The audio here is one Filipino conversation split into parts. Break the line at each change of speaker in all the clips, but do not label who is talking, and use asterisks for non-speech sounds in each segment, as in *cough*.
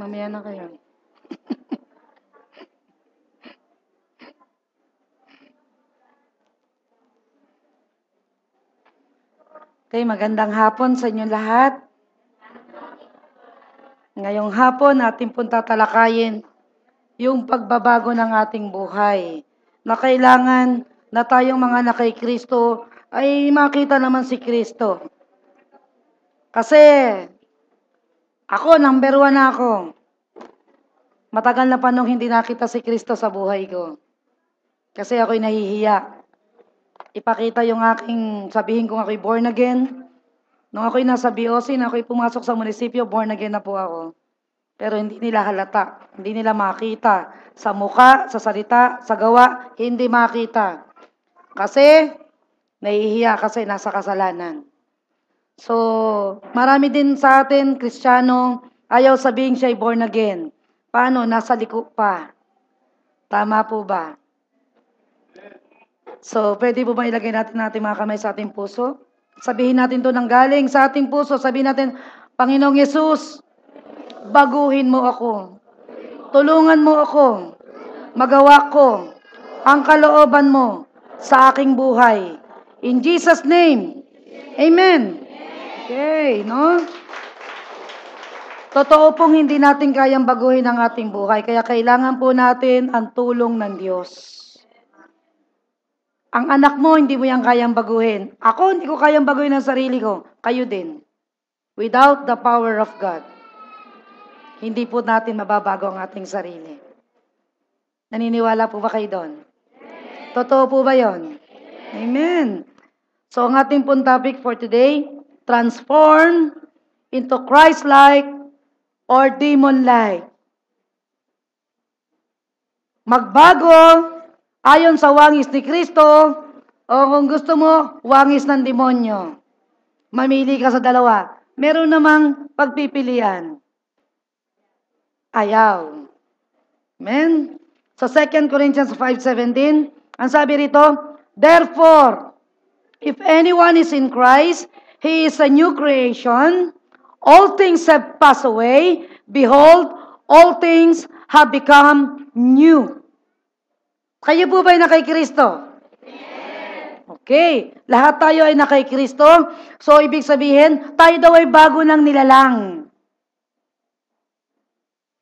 Mamaya na kayo. Okay, magandang hapon sa inyo lahat. Ngayong hapon, ating pong tatalakayin yung pagbabago ng ating buhay. Na kailangan na tayong mga nakay Kristo ay makita naman si Kristo. Kasi ako, number one na ako. Matagal na pa nung hindi nakita si Kristo sa buhay ko. Kasi ako'y nahihiya ipakita yung aking, sabihin kong ako'y born again. Nung ako'y nasa BOC, na ako'y pumasok sa munisipyo, born again na po ako. Pero hindi nila halata, hindi nila makita. Sa muka, sa salita, sa gawa, hindi makita. Kasi, nahihiya kasi nasa kasalanan. So, marami din sa atin, Kristiyano, ayaw sabihin siya'y born again. Paano? Nasa liko pa. Tama po ba? So, pwede po ba ilagay natin natin mga kamay sa ating puso? Sabihin natin to ng galing sa ating puso. Sabihin natin, Panginoong Yesus, baguhin mo ako. Tulungan mo ako. Magawa ko ang kalooban mo sa aking buhay. In Jesus' name, Amen. Okay, no? Totoo pong hindi natin kayang baguhin ang ating buhay, kaya kailangan po natin ang tulong ng Diyos. Ang anak mo, hindi mo yan kayang baguhin. Ako, hindi ko kayang baguhin ang sarili ko. Kayo din. Without the power of God, hindi po natin mababago ang ating sarili. Naniniwala po ba kayo doon? Totoo po ba yon? Amen. So, ang ating pong topic for today, transform into Christ-like or demon-like. Magbago Ayon sa wangis ni Kristo, o kung gusto mo, wangis ng demonyo. Mamili ka sa dalawa. Meron namang pagpipilian. Ayaw. Amen? Sa so 2 Corinthians 5.17, ang sabi rito, Therefore, if anyone is in Christ, he is a new creation. All things have passed away. Behold, all things have become new. Kayo po ba ay nakay Kristo? Okay. Lahat tayo ay nakay Kristo. So, ibig sabihin, tayo daw ay bago ng nilalang.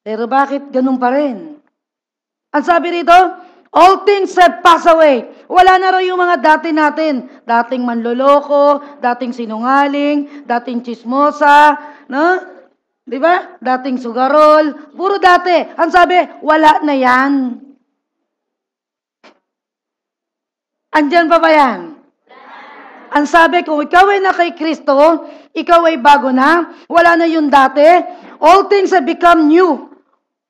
Pero bakit ganun pa rin? Ang sabi rito, all things have passed away. Wala na raw yung mga dati natin. Dating manloloko, dating sinungaling, dating chismosa, no? Di ba? Dating sugarol. Puro dati. Ang sabi, wala na yan. Andyan pa ba yan? Ang sabi ko, ikaw ay na kay Kristo, ikaw ay bago na, wala na yung dati, all things have become new.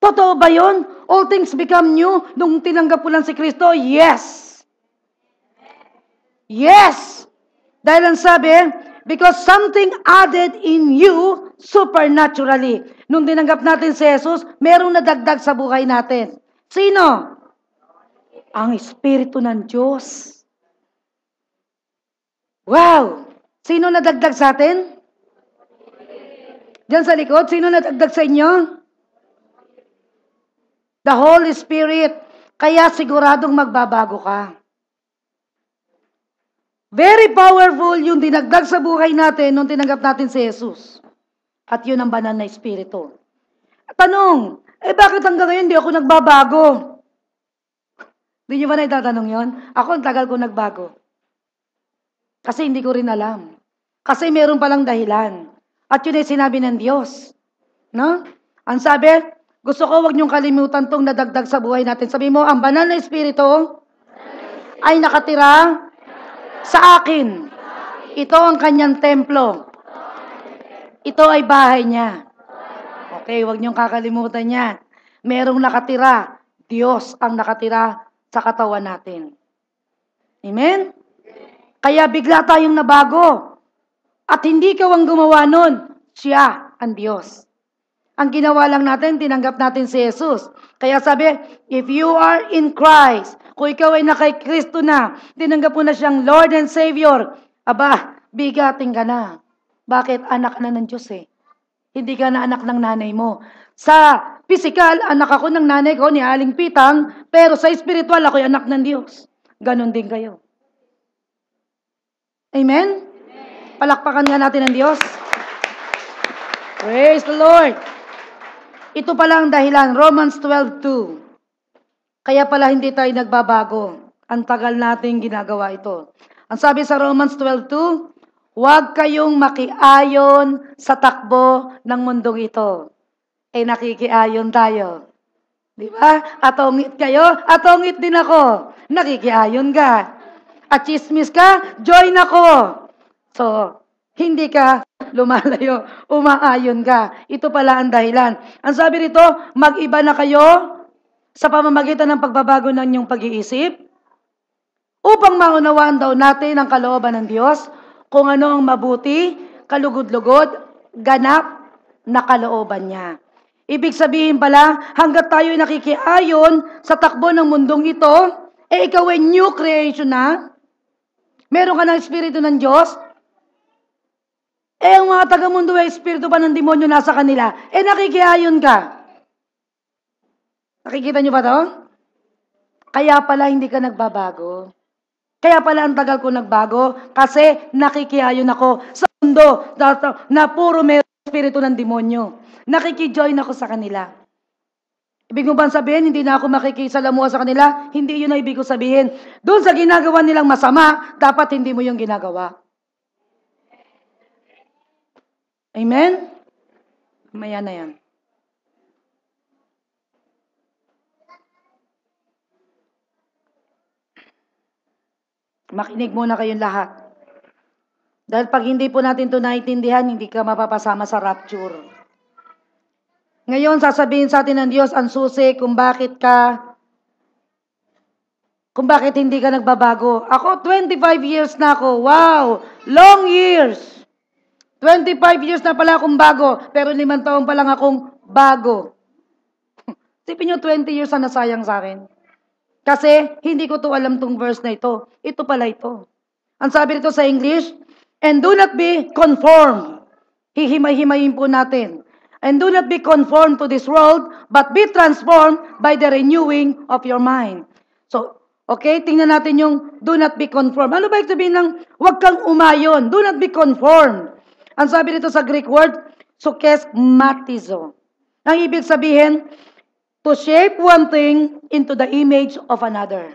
Totoo ba yun? All things become new nung tinanggap ko lang si Kristo? Yes. Yes. Dahil ang sabi, because something added in you supernaturally. Nung tinanggap natin si Jesus, merong nadagdag sa buhay natin. Sino? Ang Espiritu ng Diyos. Wow! Sino nadagdag sa atin? Diyan sa likod, sino nadagdag sa inyo? The Holy Spirit. Kaya siguradong magbabago ka. Very powerful yung dinagdag sa buhay natin nung tinanggap natin si Jesus. At yun ang banal na Espiritu. Tanong, eh bakit hanggang ngayon hindi ako nagbabago? Hindi nyo ba na itatanong yon? Ako, ang tagal ko nagbago. Kasi hindi ko rin alam. Kasi meron palang dahilan. At yun ay sinabi ng Diyos. No? Ang sabi, gusto ko wag niyong kalimutan tong nadagdag sa buhay natin. Sabi mo, ang banal na Espiritu ay nakatira sa akin. Ito ang kanyang templo. Ito ay bahay niya. Okay, wag niyong kakalimutan yan. Merong nakatira. Diyos ang nakatira sa katawan natin. Amen? Kaya bigla tayong nabago. At hindi ikaw ang gumawa nun. Siya ang Diyos. Ang ginawa lang natin, tinanggap natin si Jesus. Kaya sabi, if you are in Christ, kung ikaw ay nakay Kristo na, tinanggap mo na siyang Lord and Savior, aba, bigating ka na. Bakit? Anak na ng Diyos eh. Hindi ka na anak ng nanay mo. Sa physical, anak ako ng nanay ko ni Aling Pitang, pero sa spiritual, ako'y anak ng Diyos. Ganon din kayo. Amen? Palakpakan nga natin ang Diyos. Praise the Lord. Ito pala ang dahilan, Romans 12.2. Kaya pala hindi tayo nagbabago. Ang tagal nating ginagawa ito. Ang sabi sa Romans 12.2, Huwag kayong makiayon sa takbo ng mundong ito. Eh nakikiayon tayo. Di ba? Atongit kayo, atongit din ako. Nakikiayon ka. At chismis ka, join ako. So, hindi ka lumalayo, umaayon ka. Ito pala ang dahilan. Ang sabi rito, mag-iba na kayo sa pamamagitan ng pagbabago ng inyong pag-iisip upang maunawaan daw natin ang kalooban ng Diyos kung ano ang mabuti, kalugod-lugod, ganap na kalooban niya. Ibig sabihin pala, hanggat tayo nakikiayon sa takbo ng mundong ito, eh ikaw ay new creation na. Meron ka ng Espiritu ng Diyos. Eh, ang mga taga-mundo ay Espiritu pa ng demonyo nasa kanila. Eh, nakikiayon ka. Nakikita niyo ba to? Kaya pala hindi ka nagbabago. Kaya pala ang tagal ko nagbago kasi nakikiayon ako sa mundo na puro may espiritu ng demonyo. Nakikijoin ako sa kanila. Ibig mo ba sabihin, hindi na ako makikisalamuha sa kanila? Hindi yun ang ibig ko sabihin. Doon sa ginagawa nilang masama, dapat hindi mo yung ginagawa. Amen? Maya na yan. Makinig muna kayong lahat. Dahil pag hindi po natin ito naiintindihan, hindi ka mapapasama sa rapture. Ngayon, sasabihin sa atin ng Diyos ang susi kung bakit ka, kung bakit hindi ka nagbabago. Ako, 25 years na ako. Wow! Long years! 25 years na pala akong bago, pero limang taon pa lang akong bago. *laughs* Sipin nyo, 20 years na nasayang sa akin. Kasi hindi ko to alam tong verse na ito. Ito pala ito. Ang sabi nito sa English, and do not be conformed. Hihimay-himayin po natin. And do not be conformed to this world, but be transformed by the renewing of your mind. So, okay, tingnan natin yung do not be conformed. Ano ba sabihin ng huwag kang umayon? Do not be conformed. Ang sabi nito sa Greek word, sukes matizo. Ang ibig sabihin, to shape one thing into the image of another.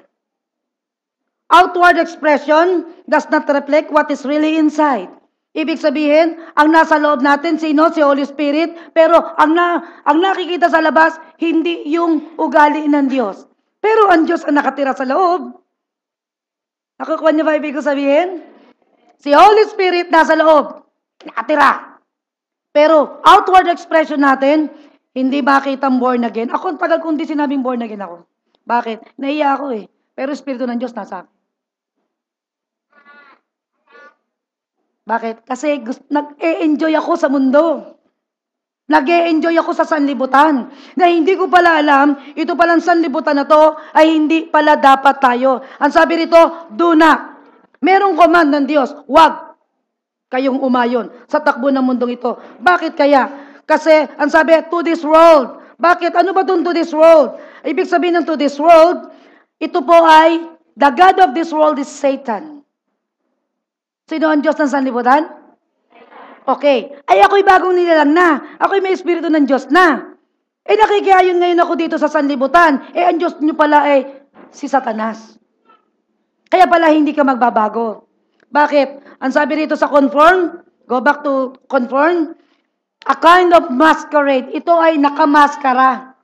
Outward expression does not reflect what is really inside. Ibig sabihin, ang nasa loob natin, sino? Si Holy Spirit. Pero ang, na, ang nakikita sa labas, hindi yung ugali ng Diyos. Pero ang Diyos ang nakatira sa loob. Nakukuha niyo ba ibig sabihin? Si Holy Spirit nasa loob. Nakatira. Pero outward expression natin, hindi makita born again. Ako, tagal kong di sinabing born again ako. Bakit? Naiya ako eh. Pero Espiritu ng Diyos nasa akin. Bakit? Kasi nag-e-enjoy ako sa mundo. Nag-e-enjoy ako sa sanlibutan. Na hindi ko pala alam, ito palang sanlibutan na to ay hindi pala dapat tayo. Ang sabi rito, do not. Merong command ng Diyos, wag kayong umayon sa takbo ng mundong ito. Bakit kaya? Kasi, ang sabi, to this world. Bakit? Ano ba dun to this world? Ibig sabihin ng to this world, ito po ay, the God of this world is Satan. Sino ang Diyos ng sanlibutan? Okay. Ay, ako'y bagong nilalang na. Ako'y may espiritu ng Diyos na. Eh, nakikiayon ngayon ako dito sa sanlibutan. Eh, ang Diyos nyo pala ay si Satanas. Kaya pala hindi ka magbabago. Bakit? Ang sabi rito sa conform, go back to conform, A kind of masquerade. Ito ay nakamaskara.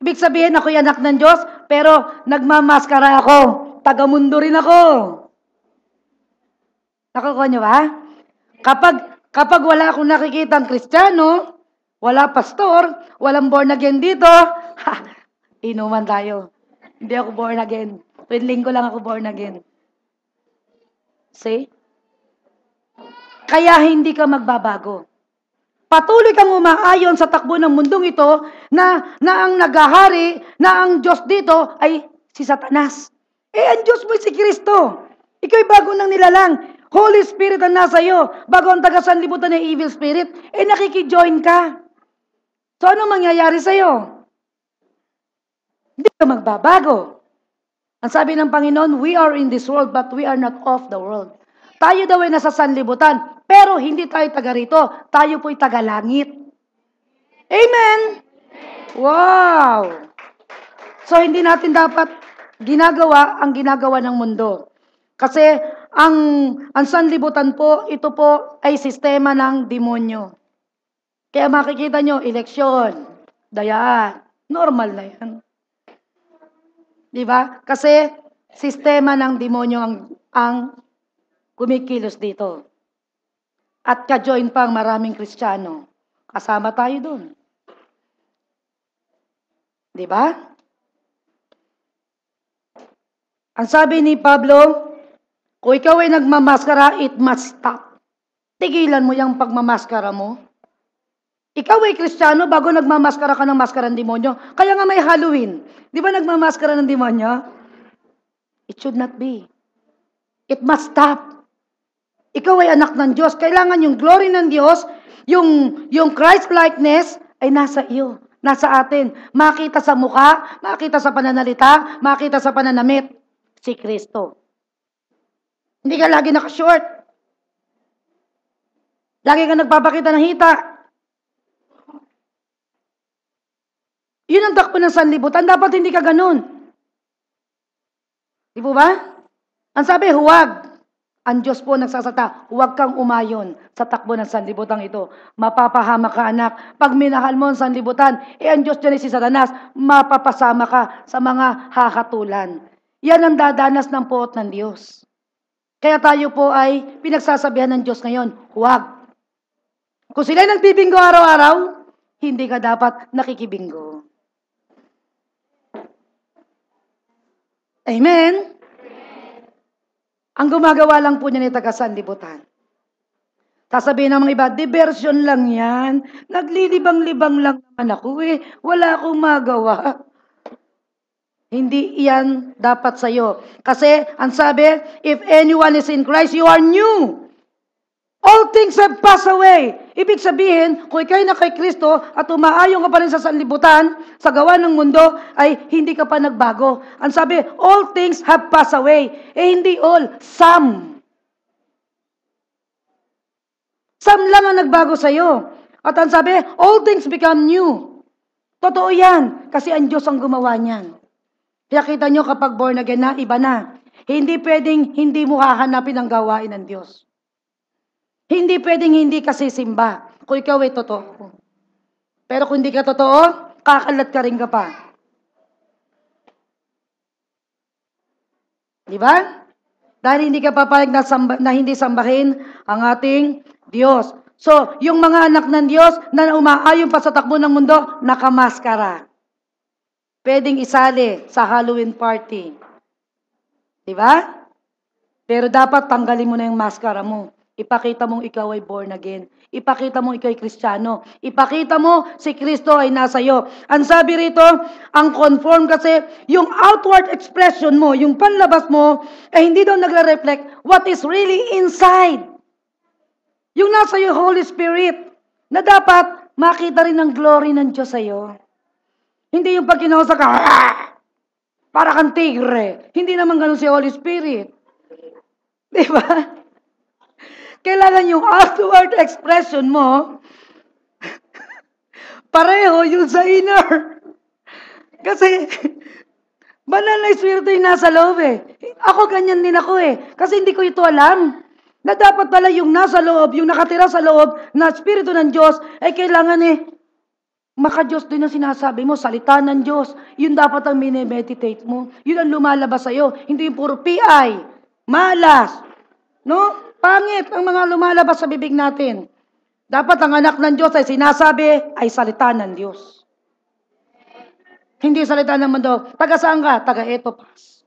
Ibig sabihin, ako'y anak ng Diyos, pero nagmamaskara ako. Tagamundo rin ako. Nakukuha niyo ba? Kapag, kapag wala akong nakikita ang kristyano, wala pastor, walang born again dito, ha, inuman tayo. Hindi ako born again. Tuwing ko lang ako born again. See? Kaya hindi ka magbabago. Patuloy kang umaayon sa takbo ng mundong ito na, na ang nagahari, na ang Diyos dito ay si Satanas. Eh, ang Diyos mo si Kristo. Ikaw'y bago nang nilalang. Holy Spirit ang nasa iyo. Bago ang taga-sanlibutan ng evil spirit, eh nakikijoin ka. So ano mangyayari sa iyo? Hindi ka magbabago. Ang sabi ng Panginoon, we are in this world but we are not of the world. Tayo daw ay nasa sanlibutan, pero hindi tayo taga rito. Tayo po'y taga langit. Amen! Wow! So hindi natin dapat ginagawa ang ginagawa ng mundo. Kasi ang, ang sanlibutan po, ito po ay sistema ng demonyo. Kaya makikita nyo, eleksyon, dayaan, normal na yan. Di ba? Kasi sistema ng demonyo ang, ang kumikilos dito. At ka-join pang maraming Kristiyano. Kasama tayo doon. Di ba? Ang sabi ni Pablo, kung ikaw ay nagmamaskara, it must stop. Tigilan mo yung pagmamaskara mo. Ikaw ay kristyano bago nagmamaskara ka ng maskara ng demonyo. Kaya nga may Halloween. Di ba nagmamaskara ng demonyo? It should not be. It must stop. Ikaw ay anak ng Diyos. Kailangan yung glory ng Diyos, yung, yung Christ-likeness ay nasa iyo. Nasa atin. Makita sa mukha, makita sa pananalita, makita sa pananamit. Si Kristo. Hindi ka lagi nakashort. Lagi ka nagpapakita ng hita. Yun ang takbo ng sanlibutan. Dapat hindi ka ganun. Di po ba? Ang sabi, huwag. Ang Diyos po nagsasata, huwag kang umayon sa takbo ng sanlibutan ito. Mapapahama ka anak. Pag minahal mo ang sanlibutan, eh ang Diyos dyan si Satanas, mapapasama ka sa mga hakatulan. Yan ang dadanas ng puot ng Diyos. Kaya tayo po ay pinagsasabihan ng Diyos ngayon, huwag. Kung sila nagbibingo araw-araw, hindi ka dapat nakikibingo. Amen? Ang gumagawa lang po niya ni taga-sanlibutan. Sasabihin ng mga iba, diversion lang yan. Naglilibang-libang lang naman ako eh. Wala akong magawa. Hindi yan dapat sa'yo. Kasi, ang sabi, if anyone is in Christ, you are new. All things have passed away. Ibig sabihin, kung ikay na kay Kristo at umaayon ka pa rin sa sanlibutan, sa gawa ng mundo, ay hindi ka pa nagbago. Ang sabi, all things have passed away. Eh hindi all, some. Some lang ang nagbago sa iyo. At ang sabi, all things become new. Totoo yan, kasi ang Diyos ang gumawa niyan. Kaya kita nyo kapag born again na, iba na. Hindi pwedeng hindi mo hahanapin ang gawain ng Diyos. Hindi pwedeng hindi kasi simba kung ikaw ay totoo. Pero kung hindi ka totoo, kakalat ka rin ka pa. Di ba? Dahil hindi ka papayag na, samba, na hindi sambahin ang ating Diyos. So, yung mga anak ng Diyos na umaayon pa sa takbo ng mundo, nakamaskara. Pwedeng isali sa Halloween party. Di ba? Pero dapat tanggalin mo na yung maskara mo. Ipakita mong ikaw ay born again. Ipakita mong ikaw ay kristyano. Ipakita mo si Kristo ay nasa iyo. Ang sabi rito, ang conform kasi, yung outward expression mo, yung panlabas mo, ay hindi daw nagre-reflect what is really inside. Yung nasa iyo, Holy Spirit, na dapat makita rin ang glory ng Diyos sa iyo. Hindi yung pag kinausa ka, para kang tigre. Hindi naman ganun si Holy Spirit. Di ba? Kailangan yung outward expression mo, *laughs* pareho yung sa inner. Kasi, banal na espiritu yung nasa loob eh. Ako ganyan din ako eh. Kasi hindi ko ito alam. Na dapat pala yung nasa loob, yung nakatira sa loob na espiritu ng Diyos, ay kailangan eh, maka-Diyos din ang sinasabi mo, salita ng Diyos. Yun dapat ang mini-meditate mo. Yun ang lumalabas sa'yo. Hindi yung puro PI, malas, no? Pangit ang mga lumalabas sa bibig natin. Dapat ang anak ng Diyos ay sinasabi ay salita ng Diyos. Hindi salita ng mundo. Taga saan ka? Taga Etopas.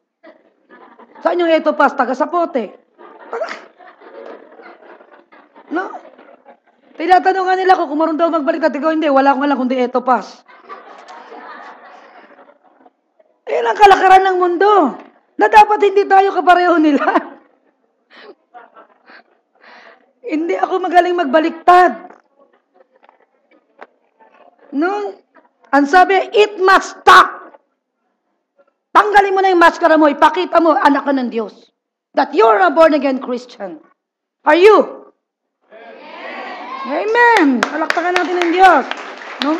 Saan yung Etopas? Taga Sapote. Taga... No? Tinatanong nila ko kung marunong daw magbalik at ikaw hindi. Wala akong alam kundi Etopas. Yan ang kalakaran ng mundo. Na dapat hindi tayo kapareho nila. Hindi ako magaling magbaliktad. No? Ang sabi, it must stop. Tanggalin mo na yung maskara mo, ipakita mo, anak ka ng Diyos. That you're a born-again Christian. Are you? Amen. Amen. Palakpakan natin ng Diyos. No?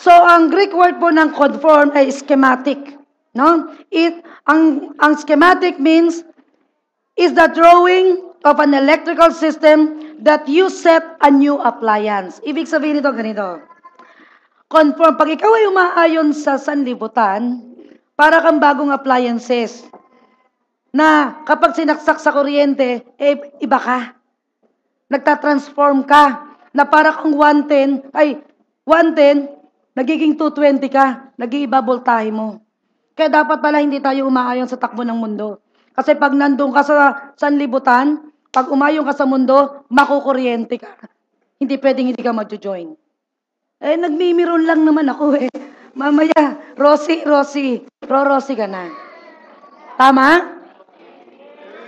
So, ang Greek word po ng conform ay schematic. No? It, ang, ang schematic means is the drawing of an electrical system that you set a new appliance. Ibig sabihin nito ganito. Conform, pag ikaw ay umaayon sa sanlibutan, para kang bagong appliances na kapag sinaksak sa kuryente, eh, iba ka. Nagtatransform ka na para kang 110, ay, 110, nagiging 220 ka, nag-iiba voltahe mo. Kaya dapat pala hindi tayo umaayon sa takbo ng mundo. Kasi pag nandun ka sa sanlibutan, pag umayon ka sa mundo, makukuryente ka. Hindi pwedeng hindi ka mag-join. Eh, nagmimiron lang naman ako eh. Mamaya, Rosie, Rosie, Ro-Rosie ka na. Tama?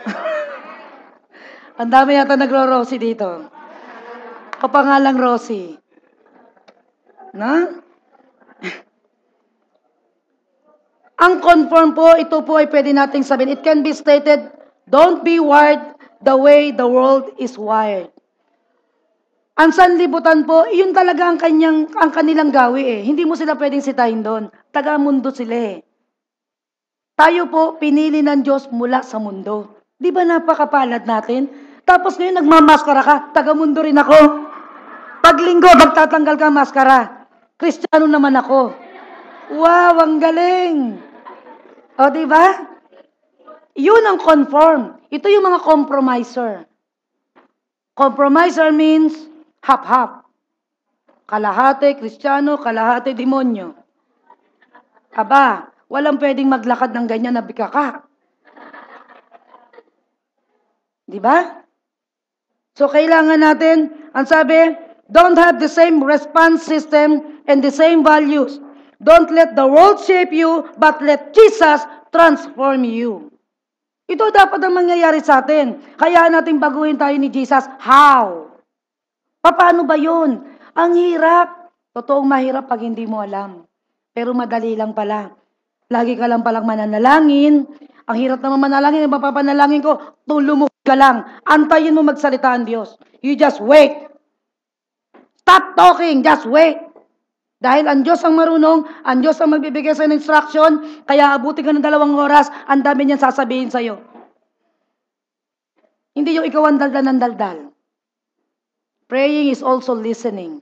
*laughs* Ang dami yata nagro-Rosie dito. Kapangalang Rosie. Na? Ang conform po, ito po ay pwede nating sabihin. It can be stated, don't be wired the way the world is wired. Ang sanlibutan po, yun talaga ang, kanyang, ang kanilang gawi eh. Hindi mo sila pwedeng sitahin doon. Taga-mundo sila eh. Tayo po, pinili ng Diyos mula sa mundo. Di ba napakapalad natin? Tapos ngayon nagmamaskara ka, taga-mundo rin ako. Pag linggo, magtatanggal ka maskara. Kristiyano naman ako. Wow, ang galing. O, di ba? Yun ang conform. Ito yung mga compromiser. Compromiser means Hap-hap. Kalahati Kristiyano, kalahati demonyo. Aba, walang pwedeng maglakad ng ganyan na bikaka. Di ba? So, kailangan natin, ang sabi, don't have the same response system and the same values. Don't let the world shape you, but let Jesus transform you. Ito dapat ang mangyayari sa atin. Kaya natin baguhin tayo ni Jesus. How? Paano ba yun? Ang hirap. Totoong mahirap pag hindi mo alam. Pero madali lang pala. Lagi ka lang palang mananalangin. Ang hirap naman manalangin, ang mapapanalangin ko, tulumog ka lang. Antayin mo magsalita ang Diyos. You just wait. Stop talking, just wait. Dahil ang Diyos ang marunong, ang Diyos ang magbibigay sa instruction, kaya abuti ka ng dalawang oras, ang dami niyan sasabihin sa'yo. Hindi yung ikaw ang daldal ng daldal. Praying is also listening.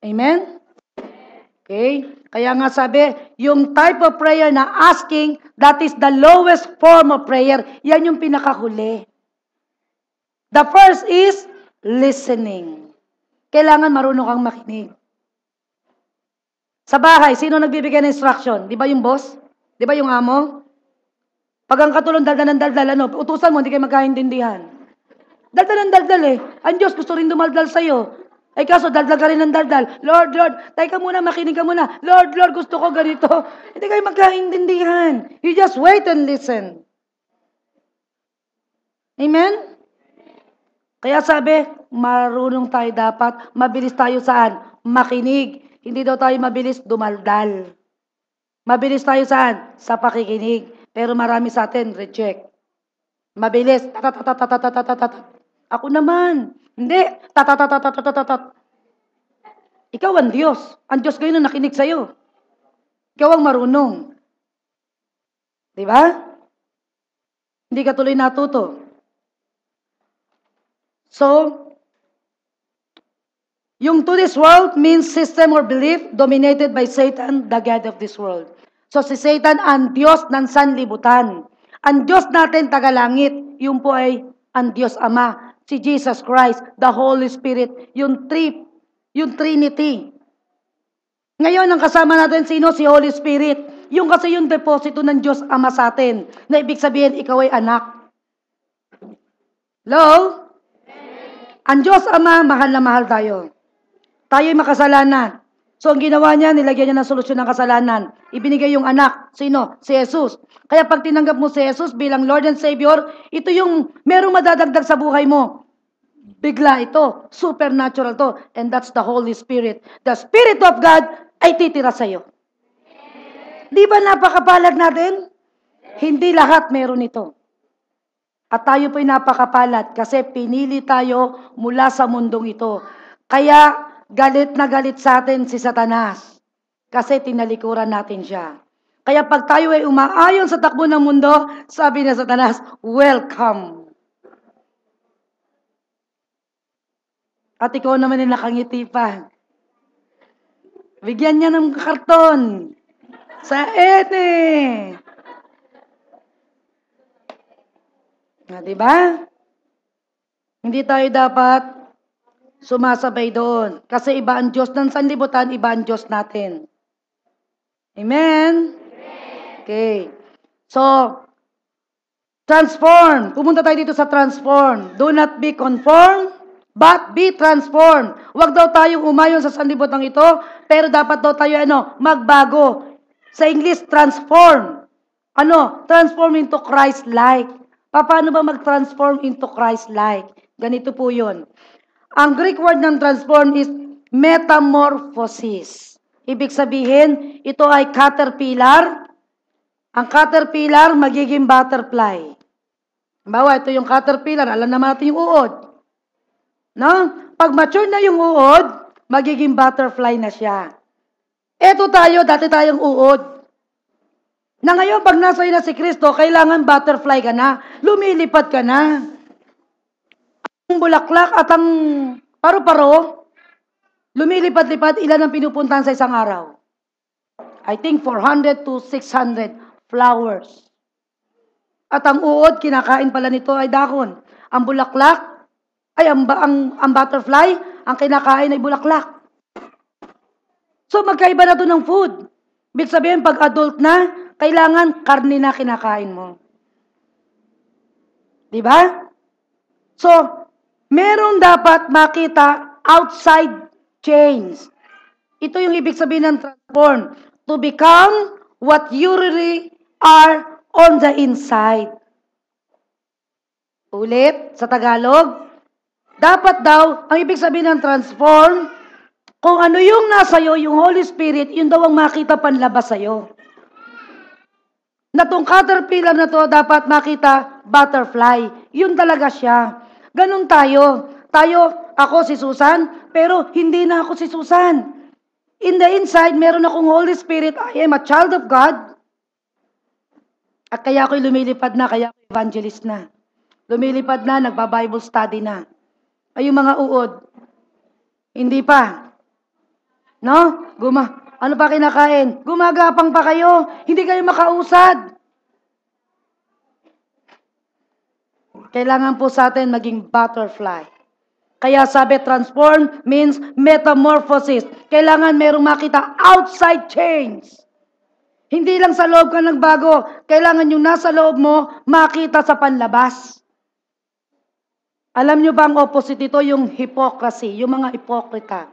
Amen? Okay? Kaya nga sabi, yung type of prayer na asking, that is the lowest form of prayer. Yan yung pinakahuli. The first is listening. Kailangan marunong kang makinig. Sa bahay, sino nagbibigay ng instruction? Di ba yung boss? Di ba yung amo? Pag ang katulong daldal ng daldal, ano, utusan mo, hindi kayo magkaintindihan. Daldal ang daldal eh. Ang Diyos gusto rin dumaldal sa'yo. Ay kaso, daldal ka rin ng daldal. Lord, Lord, tayo ka muna, makinig ka muna. Lord, Lord, gusto ko ganito. *laughs* Hindi kayo magkaintindihan. You just wait and listen. Amen? Kaya sabi, marunong tayo dapat, mabilis tayo saan? Makinig. Hindi daw tayo mabilis dumaldal. Mabilis tayo saan? Sa pakikinig. Pero marami sa atin, reject. Mabilis. Ako naman. Hindi. Ikaw ang Diyos. Ang Diyos kayo na nakinig sa'yo. Ikaw ang marunong. Di ba? Hindi ka tuloy natuto. So, yung to this world means system or belief dominated by Satan, the God of this world. So si Satan ang Diyos ng sanlibutan. Ang Diyos natin tagalangit, yung po ay ang Diyos Ama si Jesus Christ, the Holy Spirit, yung three, yung Trinity. Ngayon, ang kasama natin sino? Si Holy Spirit. Yung kasi yung deposito ng Diyos Ama sa atin, na ibig sabihin, ikaw ay anak. Hello? Ang Diyos Ama, mahal na mahal tayo. Tayo'y makasalanan. So, ang ginawa niya, nilagyan niya ng solusyon ng kasalanan. Ibinigay yung anak. Sino? Si Jesus. Kaya pag tinanggap mo si Jesus bilang Lord and Savior, ito yung merong madadagdag sa buhay mo. Bigla ito. Supernatural to. And that's the Holy Spirit. The Spirit of God ay titira sa iyo. Di ba napakapalad natin? Hindi lahat meron ito. At tayo po'y napakapalad kasi pinili tayo mula sa mundong ito. Kaya galit na galit sa atin si Satanas kasi tinalikuran natin siya. Kaya pag tayo ay umaayon sa takbo ng mundo, sabi na Satanas, welcome. At ikaw naman ay nakangiti pa. Bigyan niya ng karton. Sa ete. Na, di ba? Hindi tayo dapat sumasabay doon. Kasi iba ang Diyos ng sanlibutan, iba ang Diyos natin. Amen? Okay. So, transform. Pumunta tayo dito sa transform. Do not be conformed, but be transformed. Huwag daw tayong umayon sa sanlibutan ito, pero dapat daw tayo ano, magbago. Sa English, transform. Ano? Transform into Christ-like. Paano ba mag-transform into Christ-like? Ganito po yun. Ang Greek word ng transform is metamorphosis. Ibig sabihin, ito ay caterpillar. Ang caterpillar magiging butterfly. Bawa, ito yung caterpillar. Alam naman natin yung uod. No? Pag mature na yung uod, magiging butterfly na siya. Ito tayo, dati tayong uod. Na ngayon, pag nasa na si Kristo, kailangan butterfly ka na. Lumilipad ka na bulaklak at ang paru-paro, lumilipad-lipad, ilan ang pinupuntahan sa isang araw? I think 400 to 600 flowers. At ang uod, kinakain pala nito ay dahon. Ang bulaklak, ay ang, ang, ang butterfly, ang kinakain ay bulaklak. So magkaiba na to ng food. Ibig sabihin, pag adult na, kailangan karne na kinakain mo. Di ba? So, Meron dapat makita outside change. Ito yung ibig sabihin ng transform. To become what you really are on the inside. Ulit, sa Tagalog. Dapat daw, ang ibig sabihin ng transform, kung ano yung nasa iyo, yung Holy Spirit, yun daw ang makita panlabas sa'yo. Na tong caterpillar na to, dapat makita butterfly. Yun talaga siya. Ganon tayo. Tayo, ako si Susan, pero hindi na ako si Susan. In the inside, meron akong Holy Spirit. I am a child of God. At kaya ako'y lumilipad na, kaya ako evangelist na. Lumilipad na, nagba-Bible study na. Ay yung mga uod. Hindi pa. No? Guma ano pa kinakain? Gumagapang pa kayo. Hindi kayo makausad. Kailangan po sa atin maging butterfly. Kaya sabi, transform means metamorphosis. Kailangan merong makita outside change. Hindi lang sa loob ka nagbago. Kailangan yung nasa loob mo makita sa panlabas. Alam nyo ba ang opposite ito? Yung hypocrisy, yung mga hipokrita.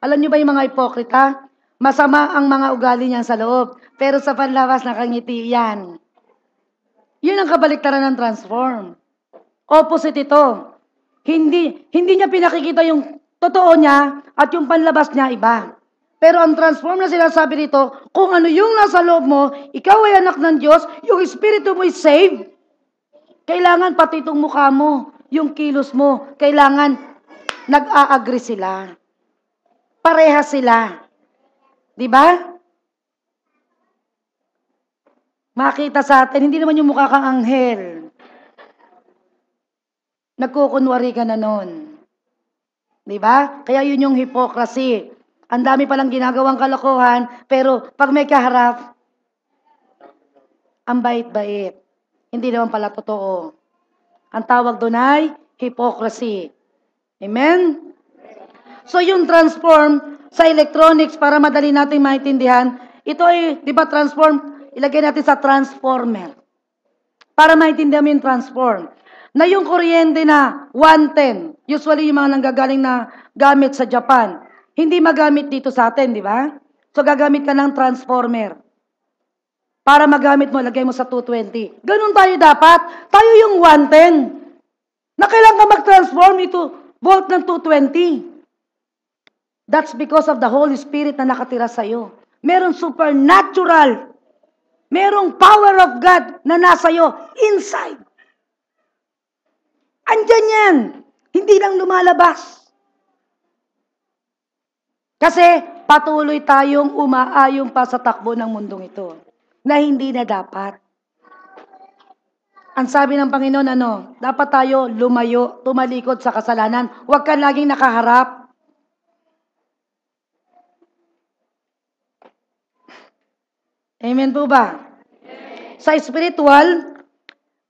Alam nyo ba yung mga hipokrita? Masama ang mga ugali niyan sa loob. Pero sa panlabas, nakangiti yan. Yun ang kabaliktaran ng transform. Opposite ito. Hindi, hindi niya pinakikita yung totoo niya at yung panlabas niya iba. Pero ang transform na sinasabi rito, kung ano yung nasa loob mo, ikaw ay anak ng Diyos, yung espiritu mo is saved. Kailangan pati itong mukha mo, yung kilos mo, kailangan nag-a-agree sila. Pareha sila. Di ba? Makita sa atin, hindi naman yung mukha kang anghel. Nagkukunwari ka na nun. Di ba? Kaya yun yung hypocrisy. Ang dami palang ginagawang kalokohan, pero pag may kaharap, ang bait-bait. Hindi naman pala totoo. Ang tawag doon ay hypocrisy. Amen? So yung transform sa electronics, para madali natin maintindihan, ito ay, di ba transform, ilagay natin sa transformer. Para maintindihan mo yung transform na yung kuryente na 110, usually yung mga nanggagaling na gamit sa Japan, hindi magamit dito sa atin, di ba? So gagamit ka ng transformer. Para magamit mo, lagay mo sa 220. Ganun tayo dapat. Tayo yung 110. Na kailangan ka mag-transform ito, volt ng 220. That's because of the Holy Spirit na nakatira sa iyo. Meron supernatural. Merong power of God na nasa iyo inside. Andyan yan. Hindi lang lumalabas. Kasi patuloy tayong umaayong pa sa takbo ng mundong ito na hindi na dapat. Ang sabi ng Panginoon, ano, dapat tayo lumayo, tumalikod sa kasalanan. Huwag ka laging nakaharap. Amen po ba? Sa spiritual,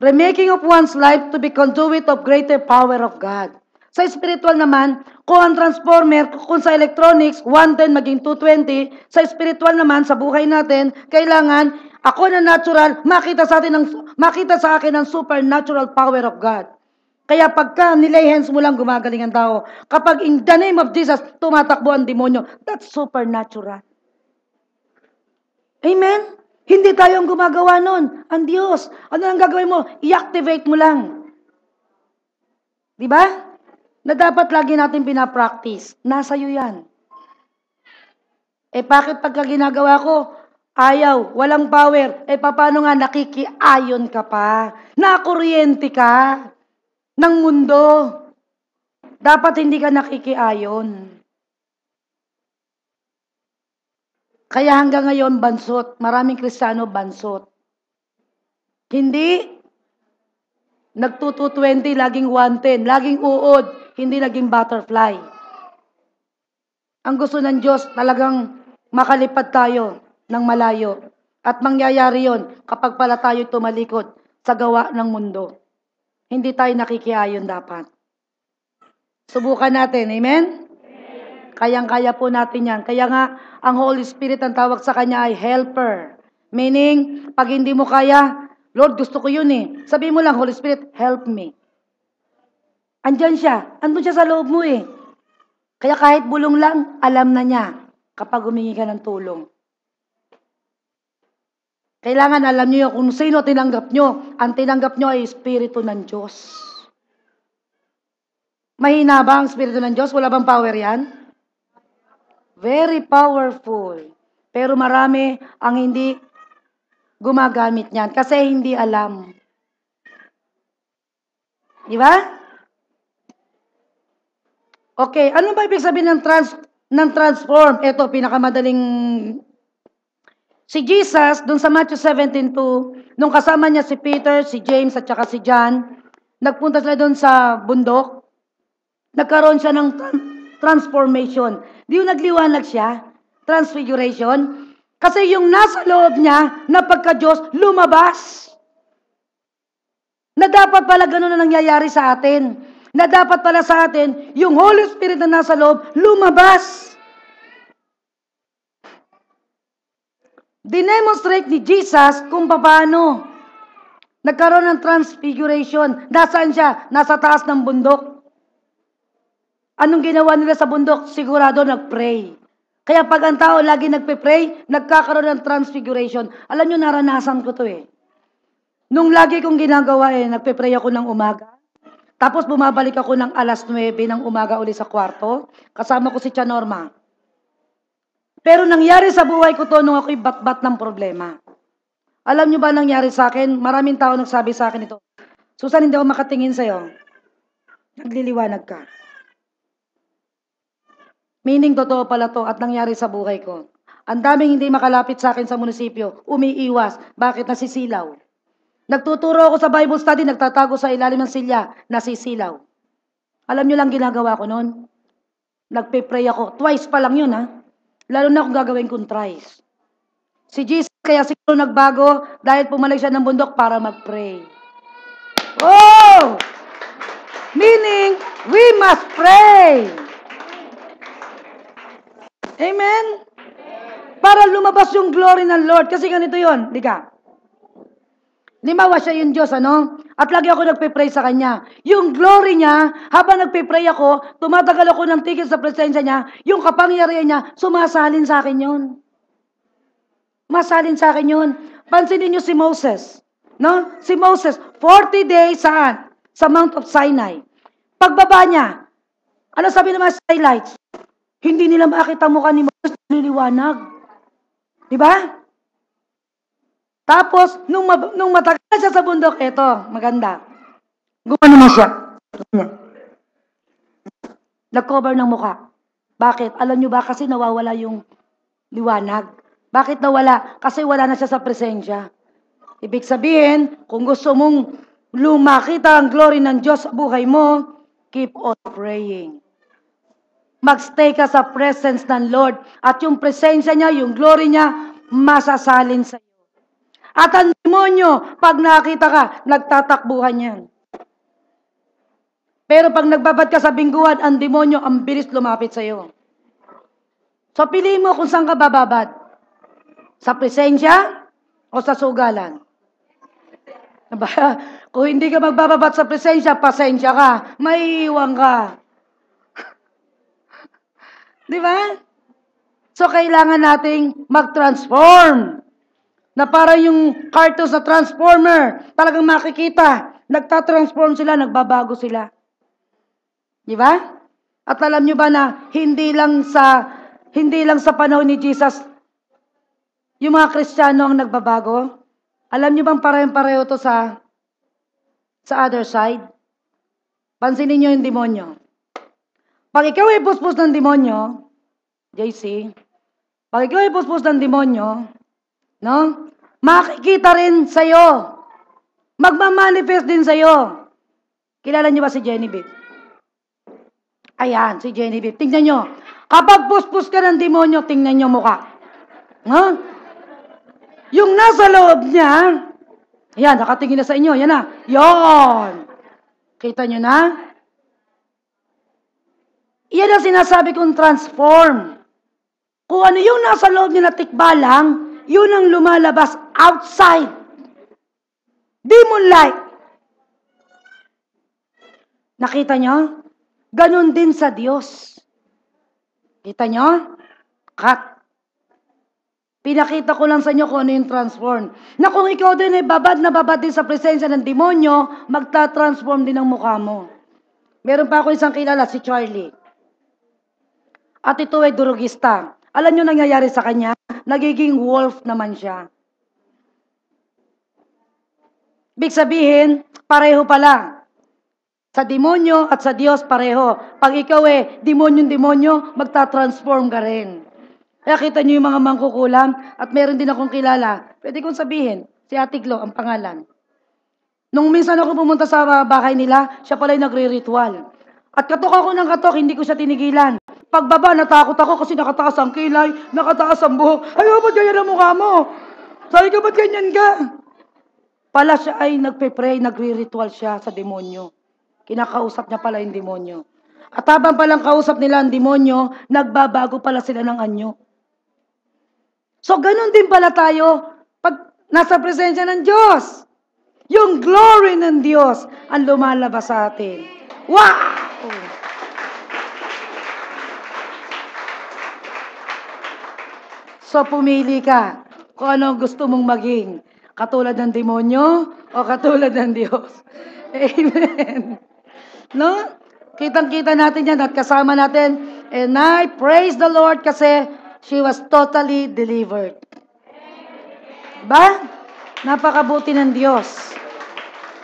remaking of one's life to be conduit of greater power of God. Sa spiritual naman, kung ang transformer, kung sa electronics, 110 maging 220, sa spiritual naman, sa buhay natin, kailangan ako na natural, makita sa atin ng, makita sa akin ang supernatural power of God. Kaya pagka nilay hands mo lang, gumagaling ang tao. Kapag in the name of Jesus, tumatakbo ang demonyo, that's supernatural. Amen? Hindi tayo ang gumagawa nun. Ang Diyos. Ano ang gagawin mo? I-activate mo lang. Di ba? na dapat lagi natin pinapractice. Nasa iyo yan. Eh bakit pagka ginagawa ko, ayaw, walang power, eh paano nga nakikiayon ka pa? Nakuryente ka ng mundo. Dapat hindi ka nakikiayon. Kaya hanggang ngayon, bansot. Maraming kristyano, bansot. Hindi. Nagtutu-20, laging 110, laging uod hindi naging butterfly. Ang gusto ng Diyos, talagang makalipad tayo ng malayo. At mangyayari yon kapag pala tayo tumalikod sa gawa ng mundo. Hindi tayo nakikiayon dapat. Subukan natin, amen? Kayang-kaya po natin yan. Kaya nga, ang Holy Spirit, ang tawag sa Kanya ay helper. Meaning, pag hindi mo kaya, Lord, gusto ko yun eh. Sabi mo lang, Holy Spirit, help me. Andyan siya. Andun siya sa loob mo eh. Kaya kahit bulong lang, alam na niya kapag humingi ka ng tulong. Kailangan alam niyo kung sino tinanggap niyo. Ang tinanggap niyo ay Espiritu ng Diyos. Mahina ba ang Espiritu ng Diyos? Wala bang power yan? Very powerful. Pero marami ang hindi gumagamit niyan kasi hindi alam. Di ba? Okay, ano ba ibig sabihin ng, trans, ng transform? Ito, pinakamadaling... Si Jesus, dun sa Matthew 17.2, nung kasama niya si Peter, si James, at saka si John, nagpunta sila doon sa bundok, nagkaroon siya ng transformation. Di yung nagliwanag siya? Transfiguration? Kasi yung nasa loob niya, na pagka-Diyos, lumabas. Na dapat pala ganun na nangyayari sa atin na dapat pala sa atin, yung Holy Spirit na nasa loob, lumabas. Dinemonstrate ni Jesus kung paano nagkaroon ng transfiguration. Nasaan siya? Nasa taas ng bundok. Anong ginawa nila sa bundok? Sigurado nag-pray. Kaya pag ang tao lagi nagpe-pray, nagkakaroon ng transfiguration. Alam nyo, naranasan ko to eh. Nung lagi kong ginagawa eh, nagpe-pray ako ng umaga. Tapos bumabalik ako ng alas 9 ng umaga uli sa kwarto. Kasama ko si Tia Norma. Pero nangyari sa buhay ko to nung ako'y bat-bat ng problema. Alam niyo ba nangyari sa akin? Maraming tao nagsabi sa akin ito. Susan, hindi ako makatingin sa'yo. Nagliliwanag ka. Meaning, totoo pala to at nangyari sa buhay ko. Ang daming hindi makalapit sa akin sa munisipyo, umiiwas. Bakit? Nasisilaw. Nagtuturo ako sa Bible study, nagtatago sa ilalim ng silya, nasisilaw. Alam nyo lang ginagawa ko noon? Nagpe-pray ako. Twice pa lang yun, ha? Lalo na kung gagawin kong thrice. Si Jesus kaya siguro nagbago dahil pumalik siya ng bundok para mag-pray. Oh! Meaning, we must pray. Amen? Para lumabas yung glory ng Lord. Kasi ganito yon, di ka? Limawa siya yung Diyos, ano? At lagi ako nagpe-pray sa Kanya. Yung glory niya, habang nagpe-pray ako, tumatagal ako ng tigil sa presensya niya, yung kapangyarihan niya, sumasalin sa akin yun. Masalin sa akin yun. Pansinin niyo si Moses. No? Si Moses, 40 days saan? Sa Mount of Sinai. Pagbaba niya, ano sabi ng mga highlights? Hindi nila makita mukha ni Moses, liliwanag. Di ba? Tapos, nung, nung matagal siya sa bundok, eto, maganda. Gumano mo siya. Nag-cover ng mukha. Bakit? Alam nyo ba kasi nawawala yung liwanag? Bakit nawala? Kasi wala na siya sa presensya. Ibig sabihin, kung gusto mong lumakita ang glory ng Diyos sa buhay mo, keep on praying. Magstay ka sa presence ng Lord. At yung presensya niya, yung glory niya, masasalin sa iyo. At ang demonyo, pag nakita ka, nagtatakbuhan yan. Pero pag nagbabad ka sa bingguan, ang demonyo, ang bilis lumapit sa iyo. So, piliin mo kung saan ka bababad. Sa presensya o sa sugalan. *laughs* Kung hindi ka magbababat sa presensya, pasensya ka. May iwan ka. Di ba? So, kailangan nating mag-transform na para yung cartoons na transformer, talagang makikita, nagtatransform sila, nagbabago sila. Di ba? At alam nyo ba na hindi lang sa hindi lang sa panahon ni Jesus yung mga Kristiyano ang nagbabago? Alam nyo bang parehong-pareho to sa sa other side? Pansinin nyo yung demonyo. Pag ikaw ay puspos ng demonyo, JC, pag ikaw ay puspos ng demonyo, No? Makikita rin sa'yo. Magmamanifest din sa'yo. Kilala niyo ba si Genevieve? Ayan, si Genevieve. Tingnan niyo. Kapag puspos ka ng demonyo, tingnan niyo mukha. No? Yung nasa loob niya, ayan, nakatingin na sa inyo. Yan na. Yon. Kita niyo na? Yan ang sinasabi kong transform. Kung ano yung nasa loob niya na tikbalang, yun ang lumalabas outside. Demon light. Nakita nyo? Ganon din sa Diyos. Kita nyo? Cut. Pinakita ko lang sa inyo kung ano yung transform. Na kung ikaw din ay babad na babad din sa presensya ng demonyo, magta-transform din ang mukha mo. Meron pa ako isang kilala, si Charlie. At ito ay durugista. Alam nyo nangyayari sa kanya? nagiging wolf naman siya. Big sabihin, pareho pala. Sa demonyo at sa Diyos pareho. Pag ikaw eh, demonyo-demonyo, magta-transform ka rin. Kaya kita niyo yung mga mangkukulam at meron din akong kilala. Pwede kong sabihin, si Atiglo ang pangalan. Nung minsan ako pumunta sa bahay nila, siya pala yung nagre-ritual. At katok ako ng katok, hindi ko siya tinigilan. Pagbaba, natakot ako kasi nakataas ang kilay, nakataas ang buhok. Ay, ba't ganyan ang mukha mo? Sabi ko, ba't ganyan ka? Pala siya ay nagpe-pray, nagre-ritual siya sa demonyo. Kinakausap niya pala yung demonyo. At habang palang kausap nila ang demonyo, nagbabago pala sila ng anyo. So, ganun din pala tayo pag nasa presensya ng Diyos. Yung glory ng Diyos ang lumalabas sa atin. Wow! So pumili ka kung ano gusto mong maging. Katulad ng demonyo o katulad ng Diyos. *laughs* Amen. No? Kitang-kita natin yan at kasama natin. And I praise the Lord kasi she was totally delivered. Ba? Napakabuti ng Diyos.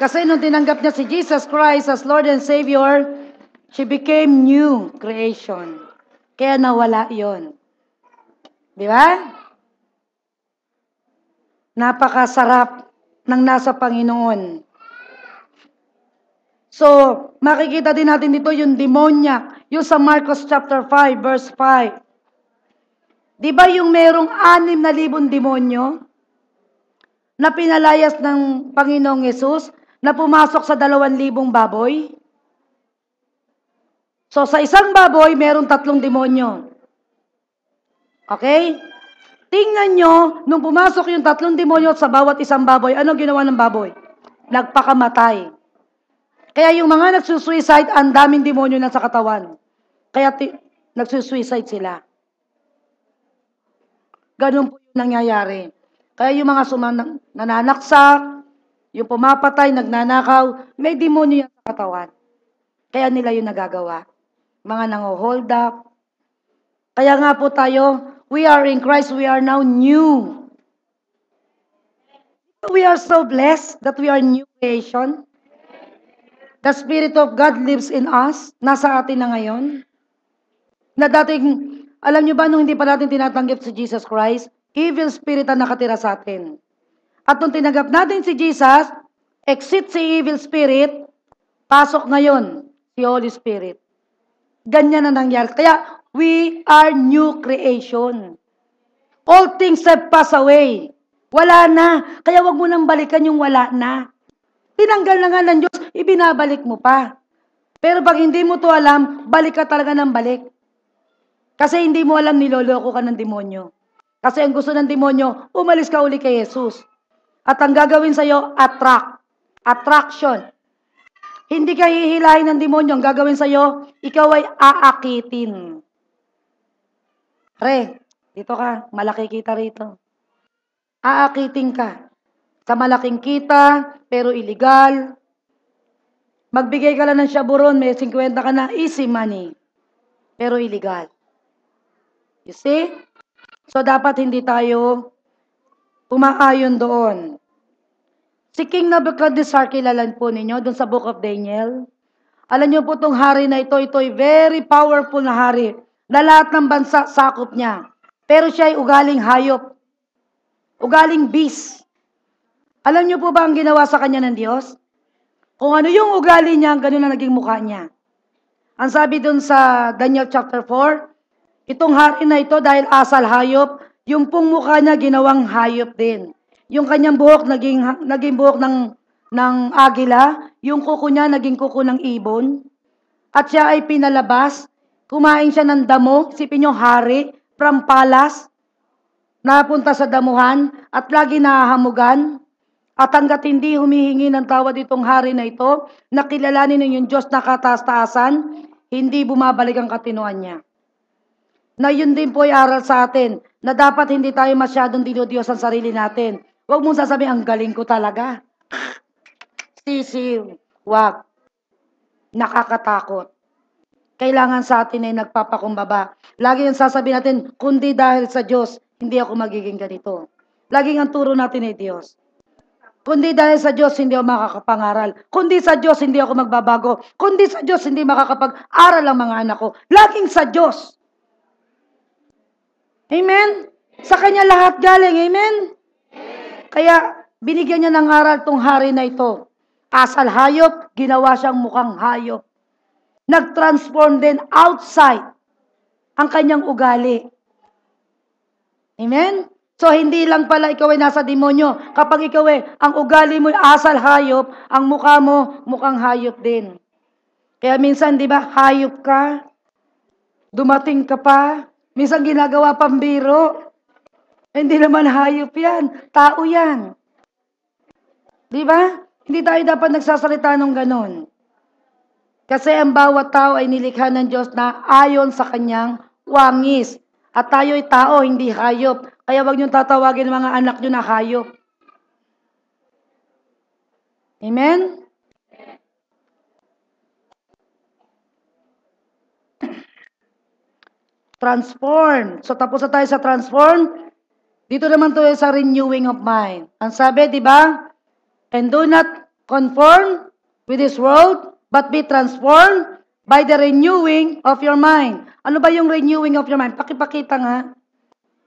Kasi nung tinanggap niya si Jesus Christ as Lord and Savior, she became new creation. Kaya nawala yon. Di ba? Napakasarap ng nasa Panginoon. So, makikita din natin dito yung demonya, yung sa Marcos chapter 5, verse 5. Di ba yung merong anim na libong demonyo na pinalayas ng Panginoong Yesus na pumasok sa dalawan libong baboy? So, sa isang baboy, merong tatlong demonyo. Okay? Tingnan nyo, nung pumasok yung tatlong demonyo sa bawat isang baboy, ano ginawa ng baboy? Nagpakamatay. Kaya yung mga nagsusuicide, ang daming demonyo na sa katawan. Kaya nagsusuicide sila. Ganun po yung nangyayari. Kaya yung mga sumanang nananaksak, yung pumapatay, nagnanakaw, may demonyo yan sa katawan. Kaya nila yung nagagawa. Mga nango-hold up. Kaya nga po tayo, we are in Christ, we are now new. We are so blessed that we are new creation. The Spirit of God lives in us. Nasa atin na ngayon. Na dating, alam nyo ba nung hindi pa natin tinatanggap si Jesus Christ, evil spirit ang nakatira sa atin. At nung tinanggap natin si Jesus, exit si evil spirit, pasok ngayon si Holy Spirit. Ganyan na nangyari. Kaya, we are new creation. All things have passed away. Wala na. Kaya wag mo nang balikan yung wala na. Tinanggal na nga ng Diyos, ibinabalik mo pa. Pero pag hindi mo to alam, balik ka talaga ng balik. Kasi hindi mo alam niloloko ka ng demonyo. Kasi ang gusto ng demonyo, umalis ka uli kay Jesus. At ang gagawin sa'yo, attract. Attraction. Hindi ka hihilahin ng demonyo. Ang gagawin sa'yo, ikaw ay aakitin. Pre, dito ka. Malaki kita rito. Aakitin ka. Sa malaking kita, pero illegal. Magbigay ka lang ng shaburon, may 50 ka na, easy money. Pero illegal. You see? So, dapat hindi tayo umaayon doon. Si King Nebuchadnezzar, kilalan po ninyo doon sa Book of Daniel. Alam niyo po itong hari na ito, ito ay very powerful na hari na lahat ng bansa sakop niya. Pero siya ay ugaling hayop. Ugaling beast. Alam niyo po ba ang ginawa sa kanya ng Diyos? Kung ano yung ugali niya, ganun na naging mukha niya. Ang sabi doon sa Daniel chapter 4, itong hari na ito dahil asal hayop, yung pong mukha niya ginawang hayop din. Yung kanyang buhok naging, naging buhok ng, ng agila, yung kuko niya naging kuko ng ibon. At siya ay pinalabas, kumain siya ng damo, sipin niyo hari, from palace, napunta sa damuhan, at lagi nahahamugan. At hanggat hindi humihingi ng tawad itong hari na ito, nakilalanin ng yung Diyos na kataas-taasan, hindi bumabalik ang katinuan niya. Na yun din po ay aral sa atin, na dapat hindi tayo masyadong dinudiyos ang sarili natin. Huwag mong sasabihin, ang galing ko talaga. Sisiw. Wag. Nakakatakot. Kailangan sa atin ay nagpapakumbaba. Lagi yung sasabihin natin, kundi dahil sa Diyos, hindi ako magiging ganito. Laging ang turo natin ay Diyos. Kundi dahil sa Diyos, hindi ako makakapangaral. Kundi sa Diyos, hindi ako magbabago. Kundi sa Diyos, hindi makakapag-aral ang mga anak ko. Laging sa Diyos. Amen? Sa Kanya lahat galing. Amen? Kaya, binigyan niya ng aral tong hari na ito. Asal hayop, ginawa siyang mukhang hayop. Nag-transform din outside ang kanyang ugali. Amen? So, hindi lang pala ikaw ay nasa demonyo. Kapag ikaw ay, ang ugali mo ay asal hayop, ang mukha mo, mukhang hayop din. Kaya minsan, di ba, hayop ka, dumating ka pa, minsan ginagawa pambiro. Hindi naman hayop yan, tao yan. Di ba? Hindi tayo dapat nagsasalita ng ganon. Kasi ang bawat tao ay nilikha ng Diyos na ayon sa kanyang wangis. At tayo'y tao, hindi hayop. Kaya wag niyong tatawagin mga anak niyo na hayop. Amen? Transform. So tapos na tayo sa transform. Dito naman to sa renewing of mind. Ang sabi, di ba? And do not conform with this world, but be transformed by the renewing of your mind. Ano ba yung renewing of your mind? Pakipakita nga.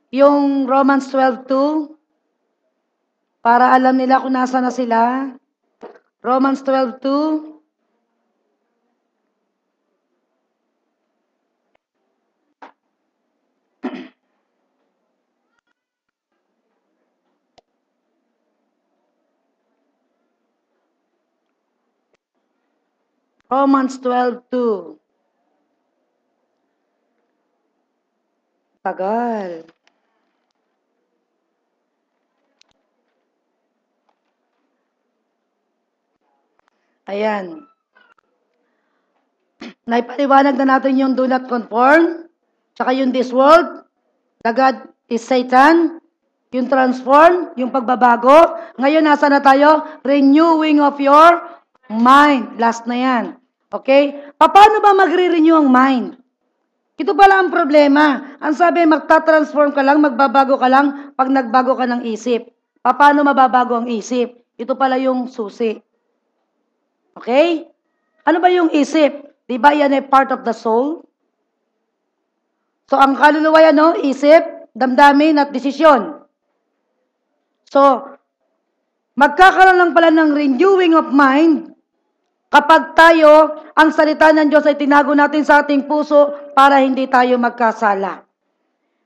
Yung Romans 12.2. Para alam nila kung nasa na sila. Romans 12.2. Romans 12.2 Tagal. Ayan. Naipaliwanag na natin yung do not conform, tsaka yung this world, the God is Satan, yung transform, yung pagbabago. Ngayon, nasa na tayo? Renewing of your mind. Last na yan. Okay? Paano ba magre-renew ang mind? Ito pala ang problema. Ang sabi, magta-transform ka lang, magbabago ka lang pag nagbago ka ng isip. Paano mababago ang isip? Ito pala yung susi. Okay? Ano ba yung isip? Di ba yan ay part of the soul? So, ang kaluluwa yan, no? Isip, damdamin, at desisyon. So, magkakaroon lang pala ng renewing of mind kapag tayo, ang salita ng Diyos ay tinago natin sa ating puso para hindi tayo magkasala.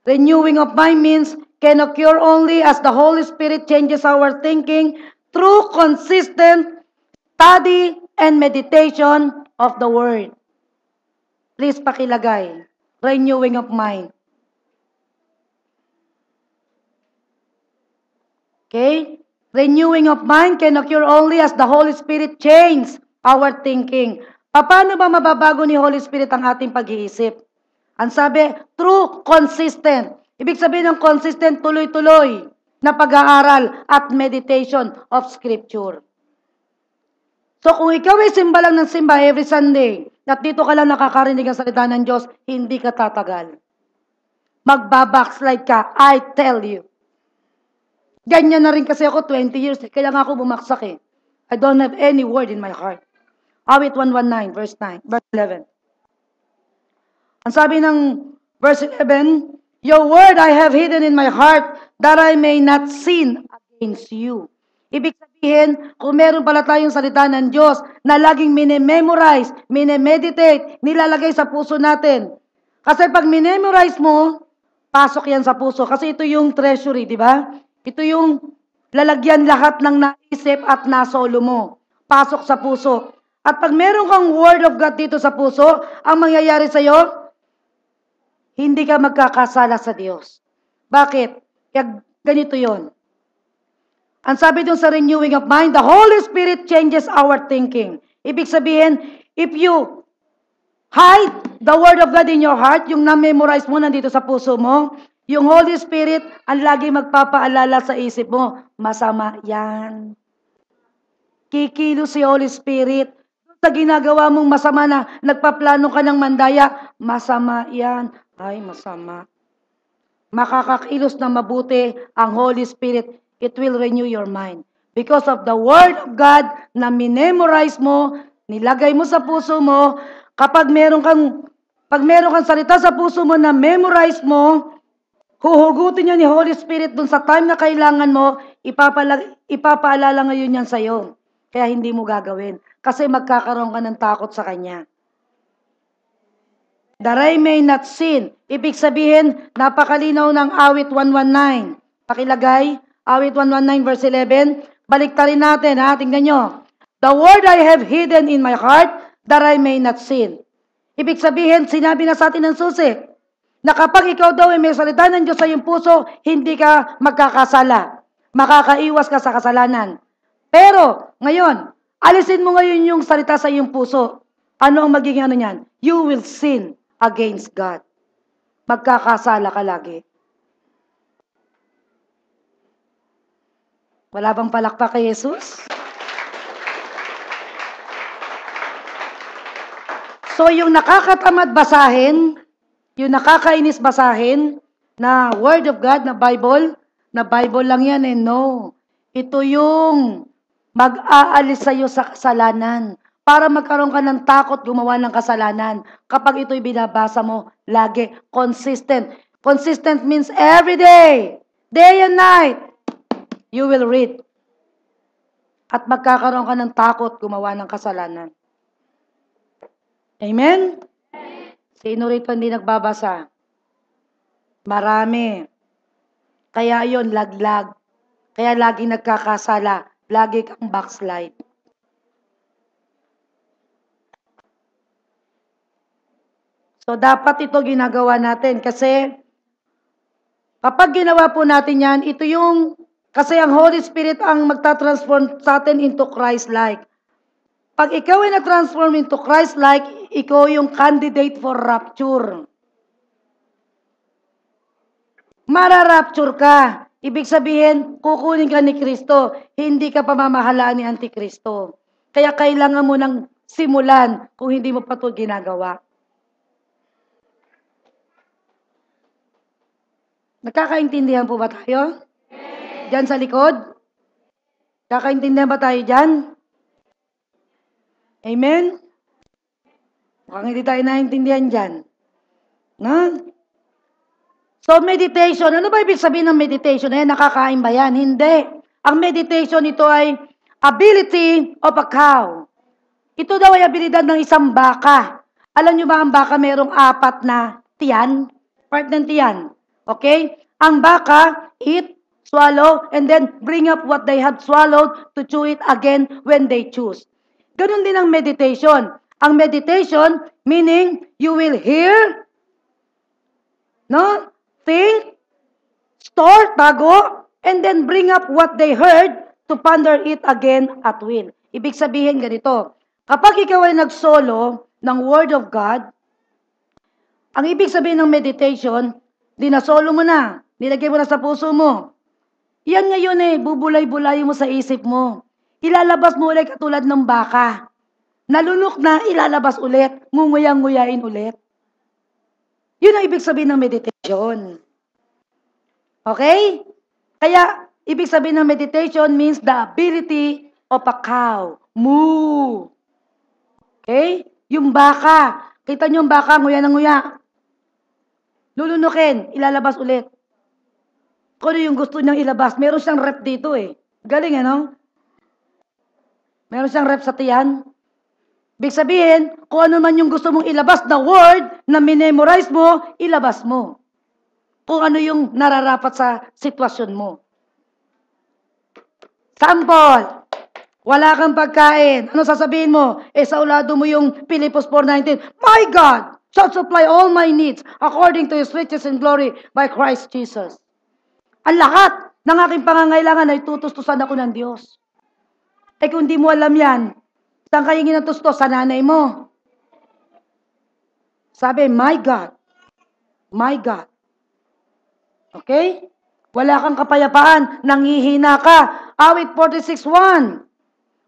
Renewing of mind means can occur only as the Holy Spirit changes our thinking through consistent study and meditation of the Word. Please pakilagay. Renewing of mind. Okay? Renewing of mind can occur only as the Holy Spirit changes our thinking. Paano ba mababago ni Holy Spirit ang ating pag-iisip? Ang sabi, true, consistent. Ibig sabihin ng consistent, tuloy-tuloy na pag-aaral at meditation of Scripture. So kung ikaw ay simba lang ng simba every Sunday, at dito ka lang nakakarinig ang salita ng Diyos, hindi ka tatagal. Magbabackslide ka, I tell you. Ganyan na rin kasi ako 20 years, kaya nga ako bumaksak eh. I don't have any word in my heart. Awit 119, verse 9, verse 11. Ang sabi ng verse 11, Your word I have hidden in my heart that I may not sin against you. Ibig sabihin, kung meron pala tayong salita ng Diyos na laging mini-memorize, mini-meditate, nilalagay sa puso natin. Kasi pag mini-memorize mo, pasok yan sa puso. Kasi ito yung treasury, di ba? Ito yung lalagyan lahat ng naisip at nasolo mo. Pasok sa puso. At pag meron kang word of God dito sa puso, ang mangyayari sa'yo, hindi ka magkakasala sa Diyos. Bakit? Kaya ganito yon. Ang sabi dun sa renewing of mind, the Holy Spirit changes our thinking. Ibig sabihin, if you hide the Word of God in your heart, yung na-memorize mo nandito sa puso mo, yung Holy Spirit ang lagi magpapaalala sa isip mo, masama yan. Kikilo si Holy Spirit. Sa ginagawa mong masama na nagpaplano ka ng mandaya, masama yan. Ay, masama. Makakakilos na mabuti ang Holy Spirit. It will renew your mind. Because of the Word of God na minemorize mo, nilagay mo sa puso mo, kapag meron kang, pag meron kang salita sa puso mo na memorize mo, huhugutin niya ni Holy Spirit dun sa time na kailangan mo, ipapala, ipapaalala ngayon yan sa'yo. Kaya hindi mo gagawin. Kasi magkakaroon ka ng takot sa Kanya that I may not sin. Ibig sabihin, napakalinaw ng awit 119. Pakilagay, awit 119 verse 11. Baliktarin natin ha, tingnan nyo. The word I have hidden in my heart, that I may not sin. Ibig sabihin, sinabi na sa atin ng susi, na kapag ikaw daw ay may salita ng Diyos sa iyong puso, hindi ka magkakasala. Makakaiwas ka sa kasalanan. Pero, ngayon, alisin mo ngayon yung salita sa iyong puso. Ano ang magiging ano niyan? You will sin against God. Magkakasala ka lagi. Wala bang palakpak kay Jesus? So, yung nakakatamad basahin, yung nakakainis basahin, na Word of God, na Bible, na Bible lang yan eh, no. Ito yung mag-aalis sa'yo sa kasalanan para magkaroon ka ng takot gumawa ng kasalanan. Kapag ito'y binabasa mo, lagi, consistent. Consistent means every day, day and night, you will read. At magkakaroon ka ng takot gumawa ng kasalanan. Amen? Sino rito hindi nagbabasa? Marami. Kaya yon laglag. Kaya lagi nagkakasala. Lagi kang backslide. So, dapat ito ginagawa natin kasi kapag ginawa po natin yan, ito yung, kasi ang Holy Spirit ang magta-transform sa atin into Christ-like. Pag ikaw ay na-transform into Christ-like, ikaw yung candidate for rapture. Mararapture ka. Ibig sabihin, kukunin ka ni Kristo. Hindi ka pamamahalaan ni Antikristo. Kaya kailangan mo ng simulan kung hindi mo pa ito ginagawa. Nagkakaintindihan po ba tayo? Diyan sa likod? Kakaintindihan ba tayo dyan? Amen? Mukhang hindi tayo naintindihan dyan. Na? So, meditation. Ano ba ibig sabihin ng meditation? Eh, nakakain ba yan? Hindi. Ang meditation ito ay ability of a cow. Ito daw ay abilidad ng isang baka. Alam nyo ba ang baka mayroong apat na tiyan? Part ng tiyan. Okay? Ang baka, eat, swallow, and then bring up what they have swallowed to chew it again when they choose. Ganun din ang meditation. Ang meditation, meaning you will hear, no? Think, store, tago, and then bring up what they heard to ponder it again at will. Ibig sabihin ganito, kapag ikaw ay nagsolo ng Word of God, ang ibig sabihin ng meditation, dinasolo mo na, nilagay mo na sa puso mo. Yan ngayon eh, bubulay-bulay mo sa isip mo. Ilalabas mo ulit katulad ng baka. Nalunok na, ilalabas ulit. Ngunguyang-nguyain ulit. Yun ang ibig sabihin ng meditation. Okay? Kaya, ibig sabihin ng meditation means the ability of a cow. Moo. Okay? Yung baka. Kita nyo yung baka, nguya ng nguya. Lulunukin, ilalabas ulit. Kung ano yung gusto niyang ilabas. Meron siyang rep dito eh. Galing ano? Meron siyang rep sa tiyan. Big sabihin, kung ano man yung gusto mong ilabas na word na minemorize mo, ilabas mo. Kung ano yung nararapat sa sitwasyon mo. Sample. Wala kang pagkain. Ano sasabihin mo? Eh, sa ulado mo yung Philippus 4.19. My God shall supply all my needs according to His riches and glory by Christ Jesus. Ang lahat ng aking pangangailangan ay tutustusan ako ng Diyos. Eh kung di mo alam yan, saan kayo ginatustos? Sa nanay mo. Sabi, my God. My God. Okay? Wala kang kapayapaan, nangihina ka. Awit 46.1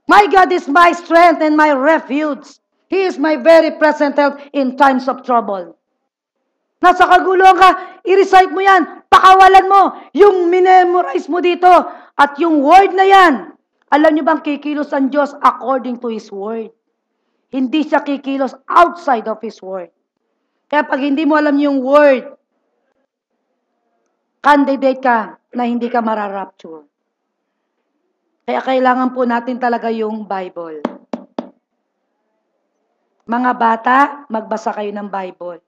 My God is my strength and my refuge. He is my very present help in times of trouble. Nasa kaguluhan ka, i-recite mo yan, pakawalan mo, yung minemorize mo dito, at yung word na yan, alam niyo bang kikilos ang Diyos according to His word? Hindi siya kikilos outside of His word. Kaya pag hindi mo alam yung word, candidate ka na hindi ka mararapture. Kaya kailangan po natin talaga yung Bible. Mga bata, magbasa kayo ng Bible.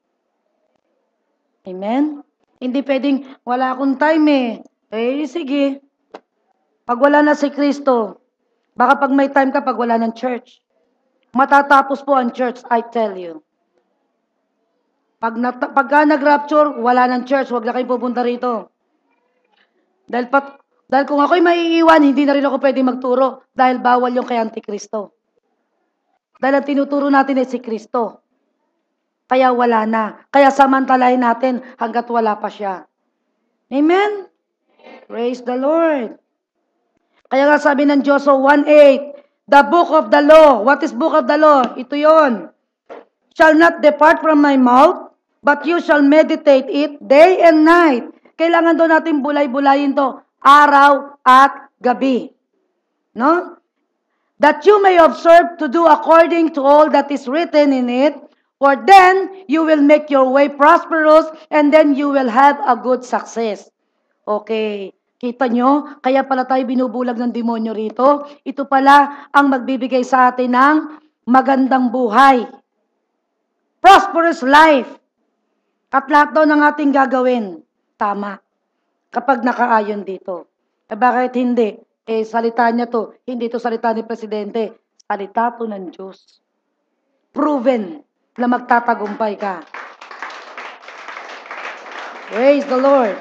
Amen? Hindi pwedeng, wala akong time eh. Eh, sige. Pag wala na si Kristo, baka pag may time ka, pag wala ng church. Matatapos po ang church, I tell you. Pag nat- pagka nag-rapture, wala ng church, huwag na kayo pupunta rito. Dahil, pat, dahil kung ako'y maiiwan, hindi na rin ako pwede magturo dahil bawal yung kay Antikristo. Dahil ang tinuturo natin ay si Kristo. Kaya wala na. Kaya samantalahin natin hanggat wala pa siya. Amen? Praise the Lord. Kaya nga sabi ng Joshua 1.8, The book of the law. What is book of the law? Ito yon. Shall not depart from my mouth, but you shall meditate it day and night. Kailangan doon natin bulay-bulayin to araw at gabi. No? That you may observe to do according to all that is written in it, For then, you will make your way prosperous and then you will have a good success. Okay. Kita nyo? Kaya pala tayo binubulag ng demonyo rito. Ito pala ang magbibigay sa atin ng magandang buhay. Prosperous life. At lahat daw ng ating gagawin, tama. Kapag nakaayon dito. Eh bakit hindi? Eh salita niya to. Hindi to salita ni Presidente. Salita to ng Diyos. Proven na magtatagumpay ka. Praise the Lord.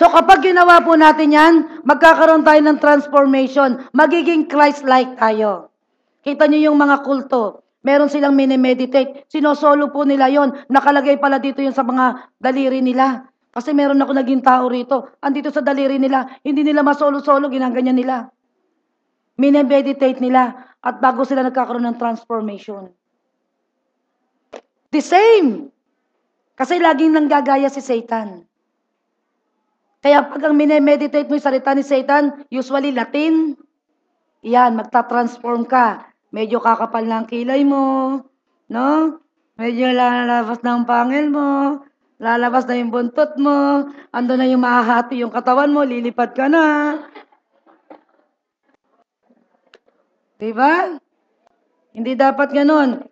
So kapag ginawa po natin yan, magkakaroon tayo ng transformation. Magiging Christ-like tayo. Kita niyo yung mga kulto. Meron silang mini-meditate. Sinosolo po nila yon. Nakalagay pala dito yun sa mga daliri nila. Kasi meron ako naging tao rito. Andito sa daliri nila. Hindi nila masolo-solo, ginaganyan nila. Mini-meditate nila. At bago sila nagkakaroon ng transformation. The same. Kasi laging nanggagaya si Satan. Kaya pag ang mini-meditate mo yung salita ni Satan, usually Latin, yan, magta-transform ka. Medyo kakapal ang kilay mo, no? Medyo lalabas ang pangil mo, lalabas na yung buntot mo, ando na yung mahahati yung katawan mo, lilipad ka na. Diba? Hindi dapat ganun.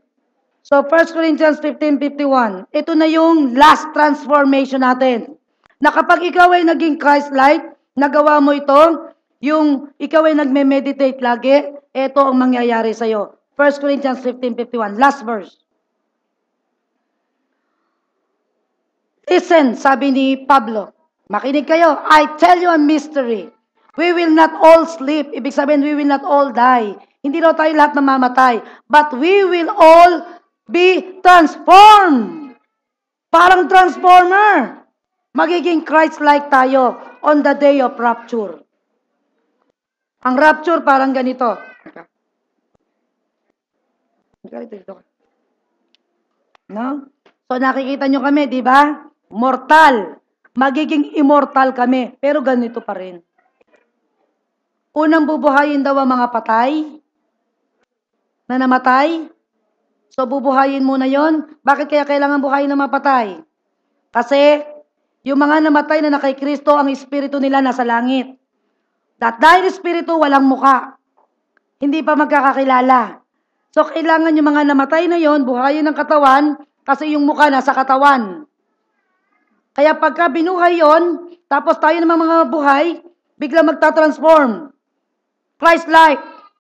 So, 1 Corinthians 15.51, ito na yung last transformation natin. Na kapag ikaw ay naging Christ-like, nagawa mo ito, yung ikaw ay nagme-meditate lagi, ito ang mangyayari sa'yo. 1 Corinthians 15.51, last verse. Listen, sabi ni Pablo, makinig kayo, I tell you a mystery. We will not all sleep. Ibig sabihin, we will not all die. Hindi daw tayo lahat namamatay. But we will all be transformed. Parang transformer. Magiging Christ-like tayo on the day of rapture. Ang rapture parang ganito. No? So nakikita nyo kami, di ba? Mortal. Magiging immortal kami. Pero ganito pa rin. Unang bubuhayin daw ang mga patay na namatay. So bubuhayin muna yon. Bakit kaya kailangan buhayin ng mga patay? Kasi yung mga namatay na nakay Kristo, ang espiritu nila nasa langit. That dahil espiritu, walang muka. Hindi pa magkakakilala. So, kailangan yung mga namatay na yon buhayin ng katawan, kasi yung mukha nasa katawan. Kaya pagka binuhay yon, tapos tayo naman mga buhay, bigla magta-transform. Christ-like.